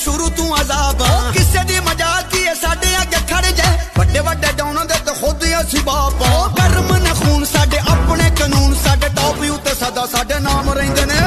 ਸ਼ੁਰੂ ਤੂੰ ਅਜ਼ਾਬ ਕਿਸੇ ਦੀ ਮਜ਼ਾਕ ਹੀ ਸਾਡੇ ਅੱਗੇ ਖੜ ਜਾ। ਵੱਡੇ ਵੱਡੇ ਡਾਉਣਾਂ ਦੇ ਤੇ ਖੁਦ ਅਸੀਂ ਬਾਪ ਕਰਮ ਨਾ ਖੂਨ ਸਾਡੇ, ਆਪਣੇ ਕਾਨੂੰਨ ਸਾਡੇ ਟੌਪ ਉੱਤੇ ਸਦਾ ਸਾਡੇ ਨਾਮ ਰਹਿੰਦੇ ਨੇ।